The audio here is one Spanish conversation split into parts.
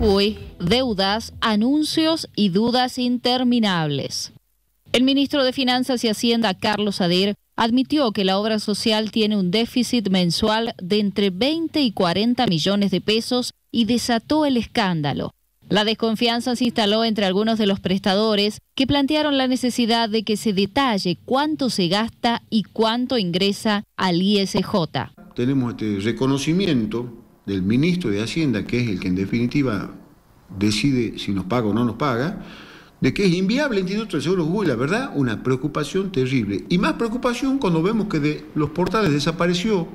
Uy, deudas, anuncios y dudas interminables. El ministro de Finanzas y Hacienda, Carlos Adir, admitió que la obra social tiene un déficit mensual de entre 20 y 40 millones de pesos y desató el escándalo. La desconfianza se instaló entre algunos de los prestadores que plantearon la necesidad de que se detalle cuánto se gasta y cuánto ingresa al ISJ. Tenemos este reconocimiento del ministro de Hacienda, que es el que en definitiva decide si nos paga o no nos paga, de que es inviable el Instituto del Seguro Social, la verdad, una preocupación terrible. Y más preocupación cuando vemos que de los portales desapareció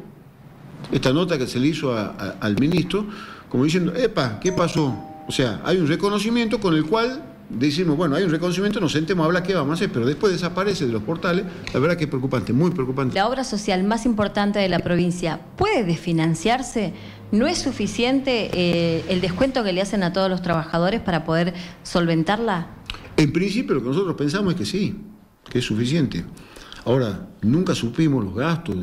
esta nota que se le hizo al ministro, como diciendo, epa, ¿qué pasó? O sea, hay un reconocimiento con el cual decimos, bueno, hay un reconocimiento, nos sentemos a hablar qué vamos a hacer, pero después desaparece de los portales, la verdad que es preocupante, muy preocupante. La obra social más importante de la provincia puede desfinanciarse. ¿No es suficiente eh, el descuento que le hacen a todos los trabajadores para poder solventarla? En principio lo que nosotros pensamos es que sí, que es suficiente. Ahora, nunca supimos los gastos,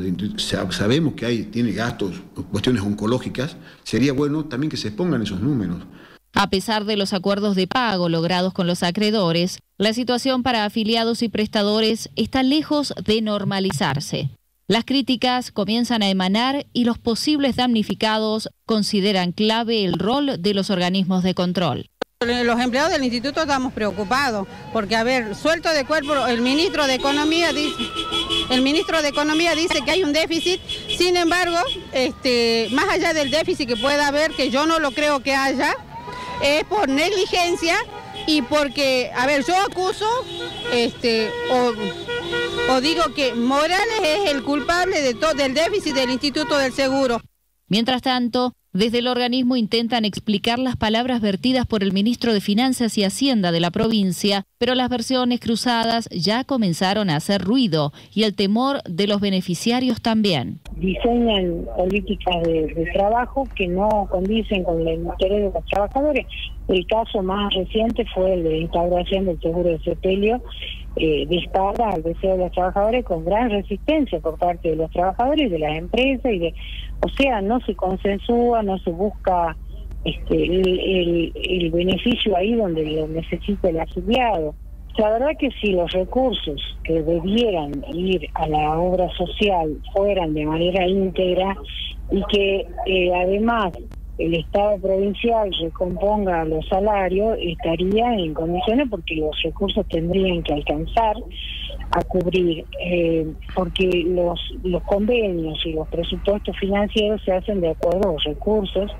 sabemos que hay, tiene gastos, cuestiones oncológicas, sería bueno también que se expongan esos números. A pesar de los acuerdos de pago logrados con los acreedores, la situación para afiliados y prestadores está lejos de normalizarse. Las críticas comienzan a emanar y los posibles damnificados consideran clave el rol de los organismos de control. Los empleados del instituto estamos preocupados porque, a ver, suelto de cuerpo, el ministro de Economía dice, el ministro de Economía dice que hay un déficit, sin embargo, este, más allá del déficit que pueda haber, que yo no lo creo que haya, es por negligencia y porque, a ver, yo acuso, este, o, digo que Morales es el culpable de todo del déficit del Instituto del Seguro. Mientras tanto, desde el organismo intentan explicar las palabras vertidas por el ministro de Finanzas y Hacienda de la provincia, pero las versiones cruzadas ya comenzaron a hacer ruido y el temor de los beneficiarios también. Diseñan políticas de, trabajo que no condicen con el interés de los trabajadores. El caso más reciente fue el de la instauración del seguro de sepelio eh, dispara al deseo de los trabajadores con gran resistencia por parte de los trabajadores de las empresas y de o sea no se consensúa no se busca este el, el, beneficio ahí donde lo necesita el afiliado. La verdad que si los recursos que debieran ir a la obra social fueran de manera íntegra y que eh, además el Estado provincial recomponga los salarios, estaría en condiciones porque los recursos tendrían que alcanzar a cubrir, eh, porque los, los convenios y los presupuestos financieros se hacen de acuerdo a los recursos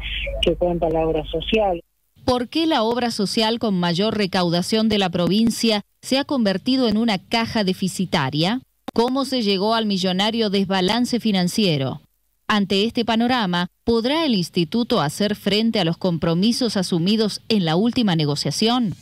que cuenta la obra social. ¿Por qué la obra social con mayor recaudación de la provincia se ha convertido en una caja deficitaria? ¿Cómo se llegó al millonario desbalance financiero? Ante este panorama, ¿podrá el instituto hacer frente a los compromisos asumidos en la última negociación?